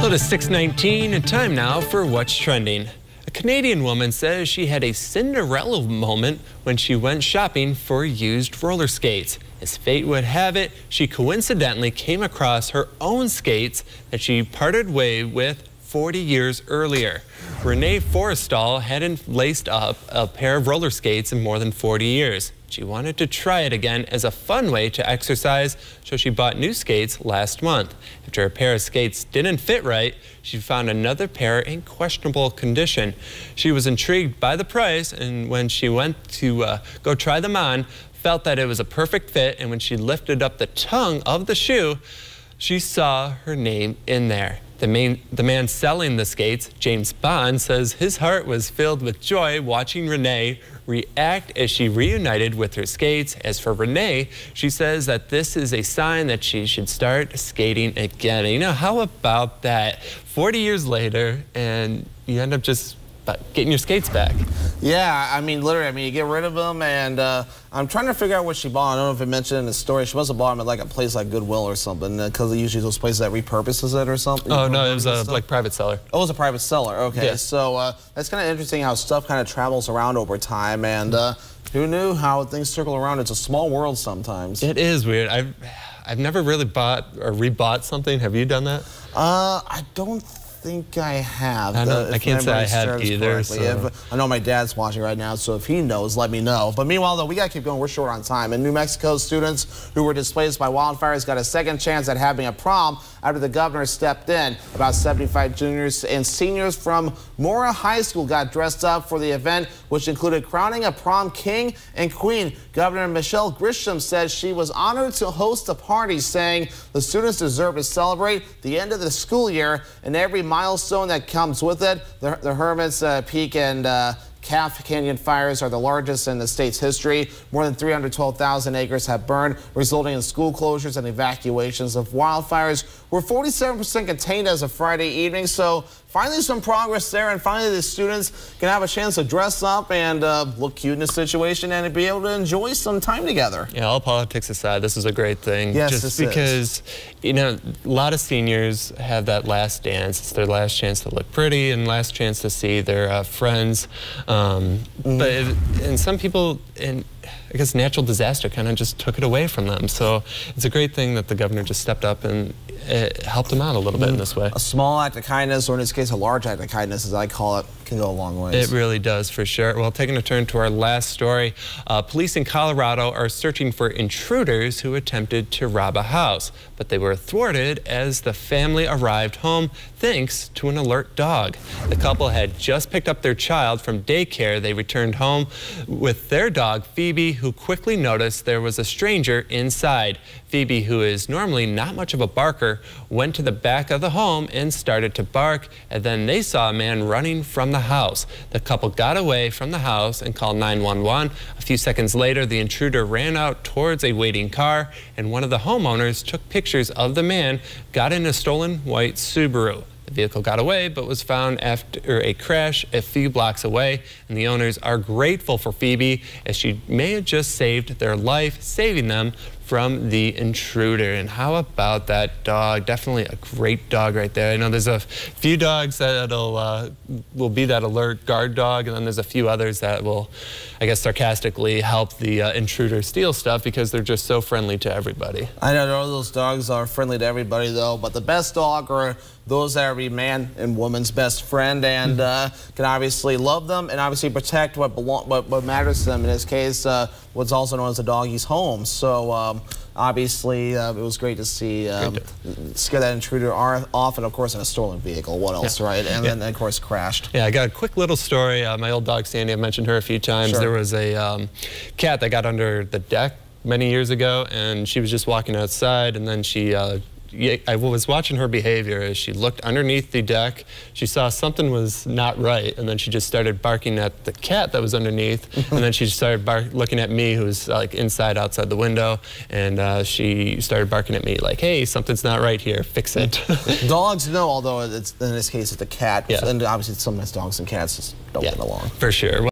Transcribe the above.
Well, it is 619 and time now for What's Trending. A Canadian woman says she had a Cinderella moment when she went shopping for used roller skates. As fate would have it, she coincidentally came across her own skates that she parted way with 40 years earlier. Renee Forrestal hadn't laced up a pair of roller skates in more than 40 years. She wanted to try it again as a fun way to exercise, so she bought new skates last month. After a pair of skates didn't fit right, she found another pair in questionable condition. She was intrigued by the price, and when she went to uh, go try them on, felt that it was a perfect fit, and when she lifted up the tongue of the shoe, she saw her name in there. The, main, the man selling the skates, James Bond, says his heart was filled with joy watching Renee react as she reunited with her skates. As for Renee, she says that this is a sign that she should start skating again. And you know, how about that? 40 years later, and you end up just getting your skates back. Yeah, I mean, literally, I mean, you get rid of them, and uh, I'm trying to figure out what she bought. I don't know if it mentioned in the story. She must have bought them at like a place like Goodwill or something, because uh, usually those places that repurposes it or something. Oh, no, it was a like private seller. Oh, it was a private seller. Okay, yeah. so uh, that's kind of interesting how stuff kind of travels around over time, and uh, who knew how things circle around? It's a small world sometimes. It is weird. I've I've never really bought or rebought something. Have you done that? Uh, I don't think I have. I, I can't say I have either. So. If, I know my dad's watching right now, so if he knows, let me know. But meanwhile, though, we got to keep going. We're short on time. And New Mexico students who were displaced by wildfires got a second chance at having a prom after the governor stepped in. About 75 juniors and seniors from Mora High School got dressed up for the event, which included crowning a prom king and queen. Governor Michelle Grisham said she was honored to host the party, saying the students deserve to celebrate the end of the school year and every milestone that comes with it. The, the Hermit's uh, Peak and uh, Calf Canyon fires are the largest in the state's history. More than 312,000 acres have burned, resulting in school closures and evacuations of wildfires. We're 47% contained as of Friday evening, so finally some progress there, and finally the students can have a chance to dress up and uh, look cute in the situation and be able to enjoy some time together. Yeah, all politics aside, this is a great thing. Yes, Just because, is. you know, a lot of seniors have that last dance. It's their last chance to look pretty and last chance to see their uh, friends. Um, mm. But, it, and some people, and I guess natural disaster kind of just took it away from them. So it's a great thing that the governor just stepped up and it helped them out a little bit in this way. A small act of kindness, or in this case, a large act of kindness, as I call it, can go a long way. It really does, for sure. Well, taking a turn to our last story, uh, police in Colorado are searching for intruders who attempted to rob a house, but they were thwarted as the family arrived home thanks to an alert dog. The couple had just picked up their child from daycare. They returned home with their dog, Phoebe, who quickly noticed there was a stranger inside. Phoebe, who is normally not much of a barker, went to the back of the home and started to bark, and then they saw a man running from the house. The couple got away from the house and called 911. A few seconds later, the intruder ran out towards a waiting car, and one of the homeowners took pictures of the man, got in a stolen white Subaru. The vehicle got away, but was found after a crash a few blocks away, and the owners are grateful for Phoebe as she may have just saved their life, saving them from the intruder. And how about that dog? Definitely a great dog right there. I know there's a few dogs that'll uh, will be that alert guard dog, and then there's a few others that will, I guess, sarcastically help the uh, intruder steal stuff because they're just so friendly to everybody. I know all those dogs are friendly to everybody though, but the best dog are those that are man and woman's best friend and hmm. uh, can obviously love them and obviously protect what, belong, what, what matters to them. In this case, uh, what's also known as the doggy's home. So um, obviously, uh, it was great to see um, scare that intruder off, and of course in a stolen vehicle. What else, yeah. right? And yeah. then, of course, crashed. Yeah, I got a quick little story. Uh, my old dog Sandy, I mentioned her a few times. Sure. There was a um, cat that got under the deck many years ago, and she was just walking outside, and then she uh, I was watching her behavior as she looked underneath the deck. She saw something was not right, and then she just started barking at the cat that was underneath, and then she started looking at me, who was like inside outside the window, and uh, she started barking at me like, "Hey, something's not right here. Fix it." dogs know, although it's in this case it's a cat, yeah. and obviously sometimes dogs and cats just don't yeah, get along. For sure.